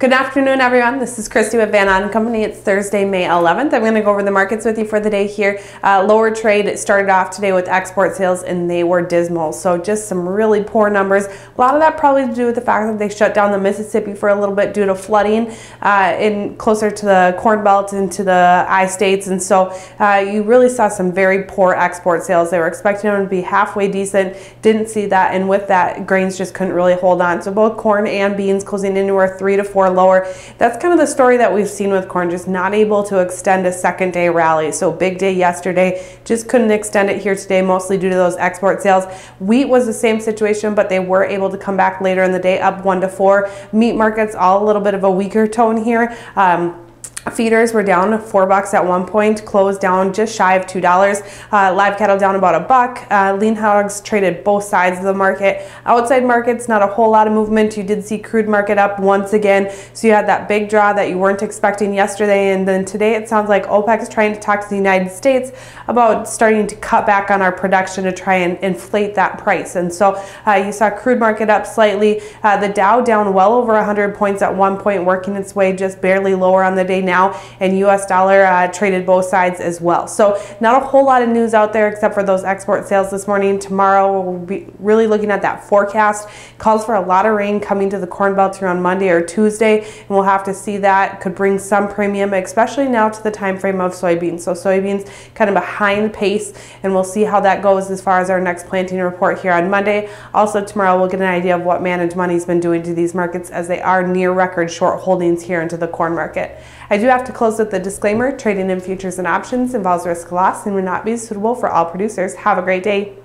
Good afternoon, everyone. This is Christy with Van Ahn Company. It's Thursday, May 11th. I'm going to go over the markets with you for the day here. Uh, lower trade started off today with export sales, and they were dismal. So just some really poor numbers. A lot of that probably to do with the fact that they shut down the Mississippi for a little bit due to flooding uh, in closer to the Corn Belt and to the I-states, and so uh, you really saw some very poor export sales. They were expecting them to be halfway decent, didn't see that, and with that, grains just couldn't really hold on. So both corn and beans closing anywhere three to four lower. That's kind of the story that we've seen with corn, just not able to extend a second day rally. So big day yesterday, just couldn't extend it here today, mostly due to those export sales. Wheat was the same situation, but they were able to come back later in the day up one to four. Meat markets all a little bit of a weaker tone here. Um, Feeders were down four bucks at one point, closed down just shy of two dollars. Uh, live cattle down about a buck. Uh, lean hogs traded both sides of the market. Outside markets, not a whole lot of movement. You did see crude market up once again, so you had that big draw that you weren't expecting yesterday, and then today it sounds like OPEC is trying to talk to the United States about starting to cut back on our production to try and inflate that price. And so uh, you saw crude market up slightly. Uh, the Dow down well over 100 points at one point, working its way just barely lower on the day now, and US dollar uh, traded both sides as well. So not a whole lot of news out there except for those export sales this morning. Tomorrow we'll be really looking at that forecast. Calls for a lot of rain coming to the Corn Belt on Monday or Tuesday, and we'll have to see that. Could bring some premium, especially now to the time frame of soybeans. So soybeans kind of behind pace, and we'll see how that goes as far as our next planting report here on Monday. Also tomorrow we'll get an idea of what managed money's been doing to these markets as they are near record short holdings here into the corn market. I do have to close with the disclaimer, trading in futures and options involves risk loss and would not be suitable for all producers. Have a great day.